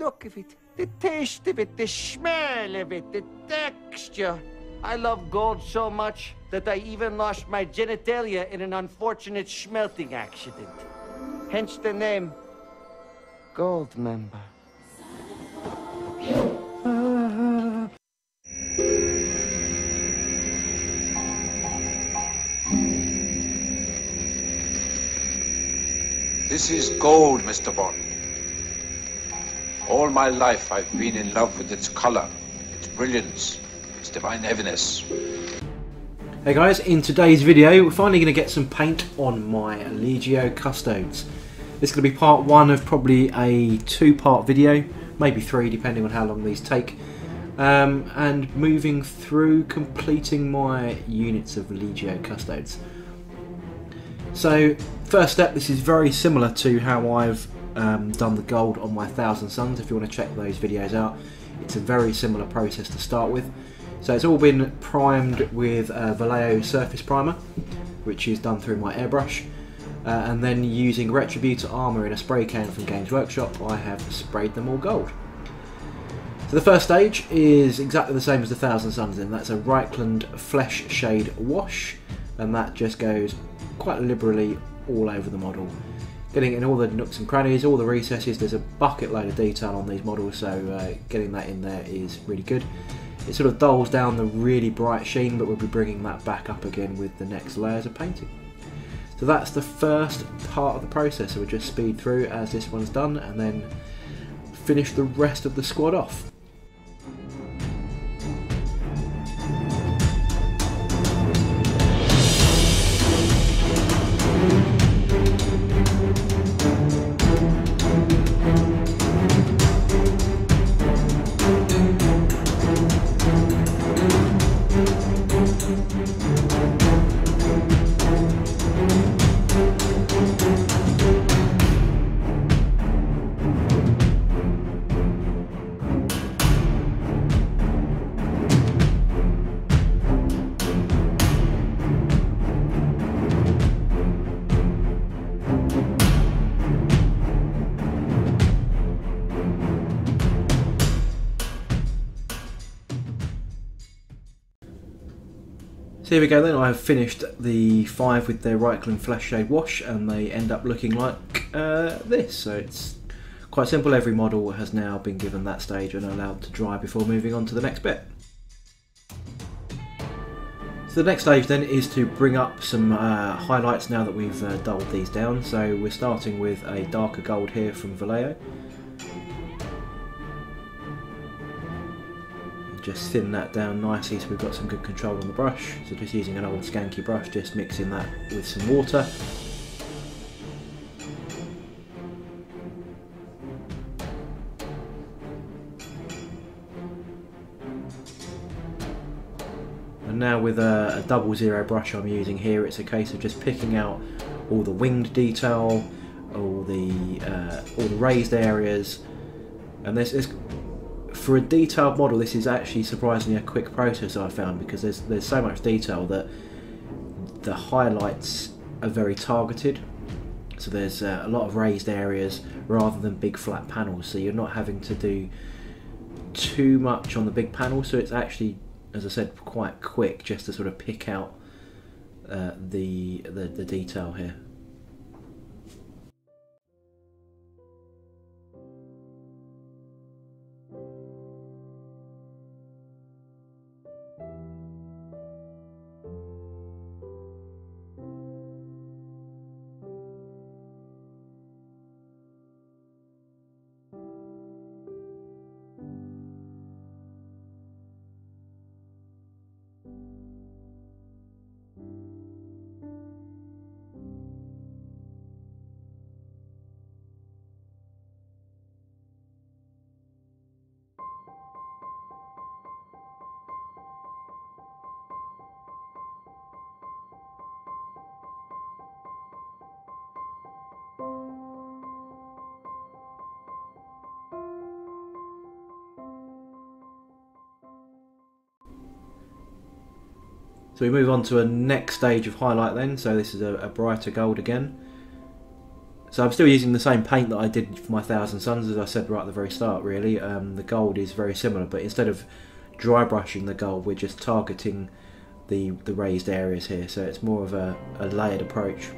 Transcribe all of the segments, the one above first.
look of it, the taste of it, the smell of it, the texture. I love gold so much that I even lost my genitalia in an unfortunate smelting accident. Hence the name Gold Member. This is gold, Mr. Bond. All my life I've been in love with its color, its brilliance, its divine heaviness. Hey guys, in today's video we're finally going to get some paint on my Legio Custodes. This is going to be part one of probably a two part video, maybe three depending on how long these take. Um, and moving through completing my units of Legio Custodes. So first step, this is very similar to how I've um, done the gold on my Thousand Suns if you want to check those videos out. It's a very similar process to start with. So it's all been primed with uh, Vallejo Surface Primer, which is done through my airbrush. Uh, and then using Retributor Armour in a spray can from Games Workshop, I have sprayed them all gold. So the first stage is exactly the same as the Thousand Suns and that's a Reikland Flesh Shade Wash, and that just goes quite liberally all over the model. Getting in all the nooks and crannies, all the recesses, there's a bucket load of detail on these models, so uh, getting that in there is really good. It sort of dulls down the really bright sheen, but we'll be bringing that back up again with the next layers of painting. So that's the first part of the process, so we'll just speed through as this one's done and then finish the rest of the squad off. So here we go then, I have finished the five with their Reikland Flesh Shade Wash and they end up looking like uh, this. So it's quite simple, every model has now been given that stage and allowed to dry before moving on to the next bit. So the next stage then is to bring up some uh, highlights now that we've uh, dulled these down. So we're starting with a darker gold here from Vallejo. Just thin that down nicely so we've got some good control on the brush. So just using an old skanky brush, just mixing that with some water. And now with a, a, double zero brush I'm using here, it's a case of just picking out all the winged detail, all the uh, all the raised areas, and this is for a detailed model, this is actually surprisingly a quick process I found because there's there's so much detail that the highlights are very targeted. So there's uh, a lot of raised areas rather than big flat panels. So you're not having to do too much on the big panel. So it's actually, as I said, quite quick just to sort of pick out uh, the, the the detail here. So we move on to a next stage of highlight then, so this is a, a brighter gold again. So I'm still using the same paint that I did for my Thousand Suns, as I said right at the very start. Really, um, the gold is very similar, but instead of dry brushing the gold, we're just targeting the the raised areas here. So it's more of a, a layered approach.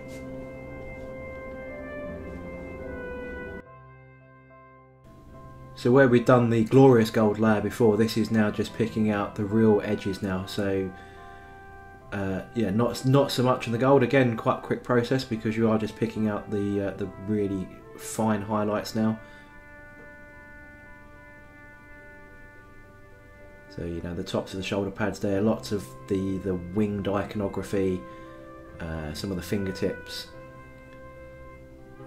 So where we've done the glorious gold layer before, this is now just picking out the real edges now. So uh, yeah, not not so much on the gold. Again, quite quick process because you are just picking out the uh, the really fine highlights now. So you know the tops of the shoulder pads there, lots of the the winged iconography, uh, some of the fingertips,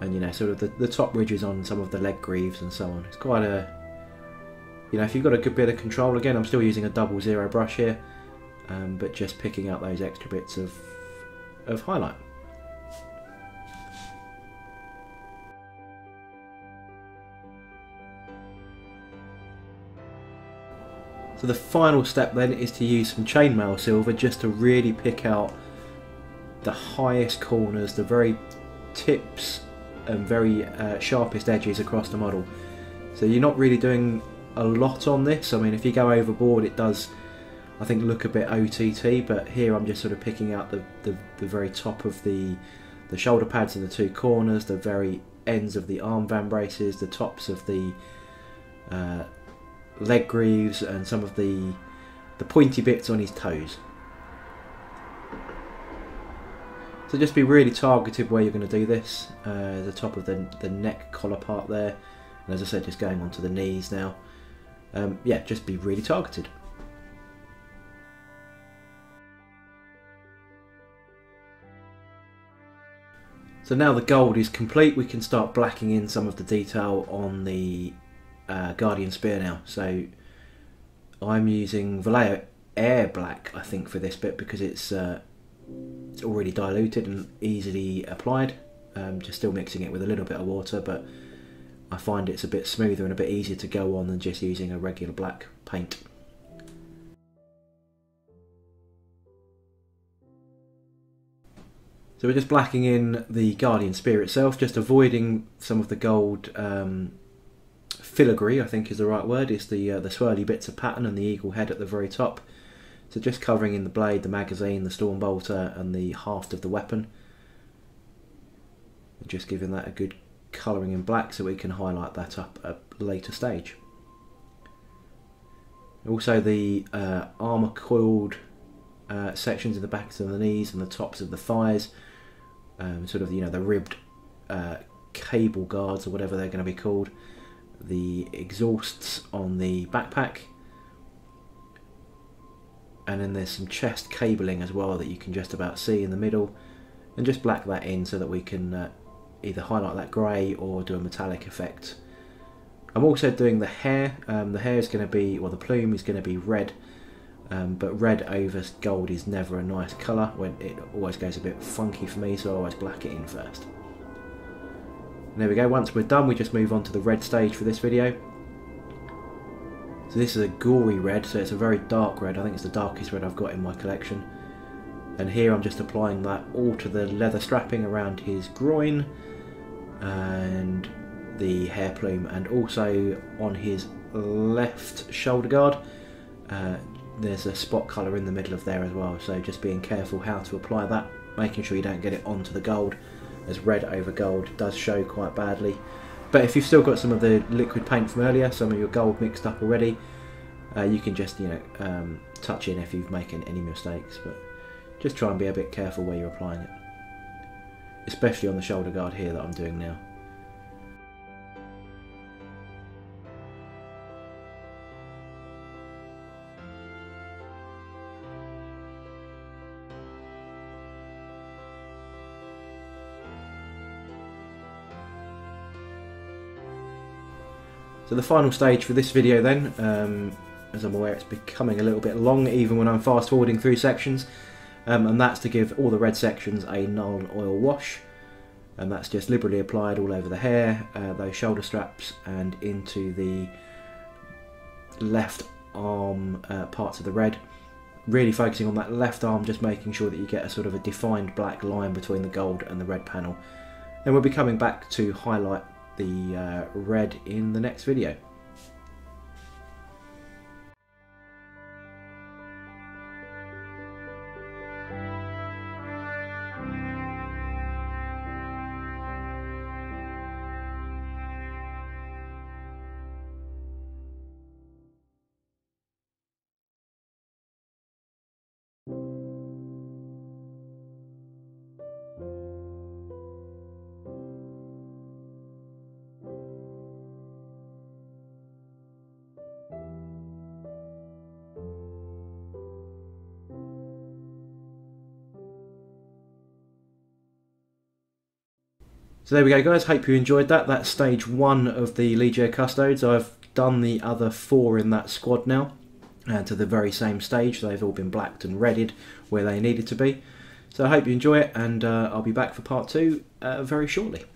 and you know sort of the, the top ridges on some of the leg greaves and so on. It's quite a you know if you've got a good bit of control. Again, I'm still using a double zero brush here um, but just picking out those extra bits of, of highlight. So the final step then is to use some chainmail silver just to really pick out the highest corners, the very tips and very uh, sharpest edges across the model. So you're not really doing a lot on this. I mean, if you go overboard, it does I think look a bit OTT, but here I'm just sort of picking out the, the, the very top of the the shoulder pads in the two corners, the very ends of the arm vambraces, the tops of the uh, leg greaves, and some of the the pointy bits on his toes. So just be really targeted where you're going to do this. Uh, the top of the the neck collar part there, and as I said, just going onto the knees now. Um, yeah, just be really targeted. So now the gold is complete, we can start blacking in some of the detail on the uh, Guardian Spear now. So I'm using Vallejo Air Black, I think, for this bit because it's uh, it's already diluted and easily applied. Um, just still mixing it with a little bit of water, but I find it's a bit smoother and a bit easier to go on than just using a regular black paint. So we're just blacking in the Guardian Spear itself, just avoiding some of the gold um, filigree, I think is the right word. It's the uh, the swirly bits of pattern and the eagle head at the very top. So just covering in the blade, the magazine, the storm bolter, and the haft of the weapon. Just giving that a good colouring in black so we can highlight that up at a later stage. Also the uh, armour coiled uh, sections in the backs of the knees and the tops of the thighs um, sort of you know the ribbed uh, cable guards or whatever they're going to be called, the exhausts on the backpack, and then there's some chest cabling as well that you can just about see in the middle, and just black that in so that we can uh, either highlight that grey or do a metallic effect. I'm also doing the hair. Um, the hair is going to be, well, the plume is going to be red um, but red over gold is never a nice colour. When it always goes a bit funky for me, so I always black it in first. And there we go. Once we're done, we just move on to the red stage for this video. So this is a gory red, so it's a very dark red. I think it's the darkest red I've got in my collection. And here I'm just applying that all to the leather strapping around his groin and the hair plume and also on his left shoulder guard uh, there's a spot colour in the middle of there as well so just being careful how to apply that making sure you don't get it onto the gold as red over gold does show quite badly. But if you've still got some of the liquid paint from earlier some of your gold mixed up already uh, you can just you know um, touch in if you've making any mistakes but just try and be a bit careful where you're applying it. Especially on the shoulder guard here that I'm doing now So the final stage for this video then, um, as I'm aware it's becoming a little bit long even when I'm fast forwarding through sections, um, and that's to give all the red sections a Nuln Oil wash. And that's just liberally applied all over the hair, uh, those shoulder straps, and into the left arm uh, parts of the red. Really focusing on that left arm, just making sure that you get a sort of a defined black line between the gold and the red panel. Then we'll be coming back to highlight the uh, red in the next video. So there we go, guys. Hope you enjoyed that. That's stage one of the Legio Custodes. I've done the other four in that squad now uh, to the very same stage. They've all been blacked and redded where they needed to be. So I hope you enjoy it, and uh, I'll be back for part two uh, very shortly.